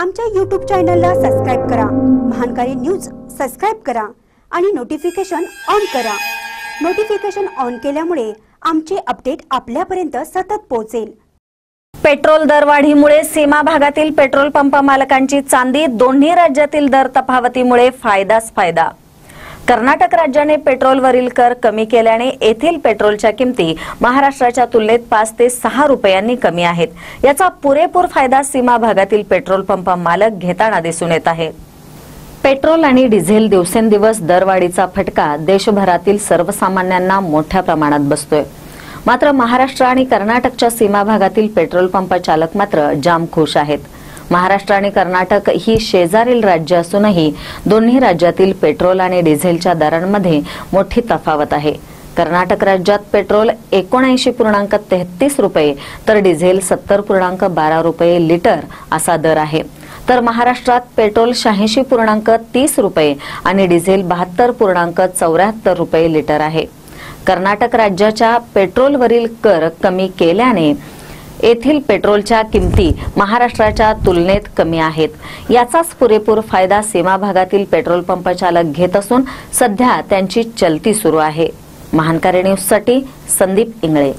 आमच्या यूट्यूब चॅनलला सबस्क्राईब करा. महानकारी न्यूज सबस्क्राईब करा आणि नोटिफिकेशन ऑन करा. नोटिफिकेशन ऑन केल्यामुळे आमचे अपडेट आपल्यापर्यंत सतत पोहोचेल. पेट्रोल दरवाढीमुळे सीमा भागातील पेट्रोल पंप मालकांची चांदी दोन्ही राज्यातील दर तफावतीमुळे फायदाच फायदा. कर्नाटक राज्याने पेट्रोलवरील कर कमी केल्याने येथील पेट्रोलच्या किमती महाराष्ट्राच्या तुलनेत पाच ते सहा रुपयांनी कमी आहेत. याचा पुरेपूर फायदा सीमा भागातील पेट्रोल पंप मालक घेताना दिसून येत आहे. पेट्रोल आणि डिझेल दिवसेंदिवस दरवाढीचा फटका देशभरातील सर्वसामान्यांना मोठ्या प्रमाणात बसतोय. मात्र महाराष्ट्र आणि कर्नाटकच्या सीमा भागातील पेट्रोल पंप चालक मात्र जाम खुश आहेत. महाराष्ट्र आणि कर्नाटक ही शेजारील राज्य असूनही दोन्ही राज्यातील पेट्रोल आणि डिझेलच्या दरांमध्ये मोठी तफावत आहे. कर्नाटक राज्यात पेट्रोल एकोणऐंशी पूर्णांक तेहतीस रुपये तर डिझेल सत्तर पूर्णांक बारा रुपये लिटर असा दर आहे. तर महाराष्ट्रात पेट्रोल शहाऐंशी पूर्णांक तीस रुपये आणि डिझेल बहात्तर पूर्णांक चौऱ्याहत्तर रुपये लिटर आहे. कर्नाटक राज्याच्या पेट्रोलवरील कर कमी केल्याने येथील पेट्रोलच्या किमती महाराष्ट्राच्या तुलनेत कमी आहेत. याचाच पुरेपूर फायदा सीमा भागातील पेट्रोल पंप चालक घेत असून सध्या त्यांची चलती सुरू आहे. महानकारी न्यूजसाठी संदीप इंगळे.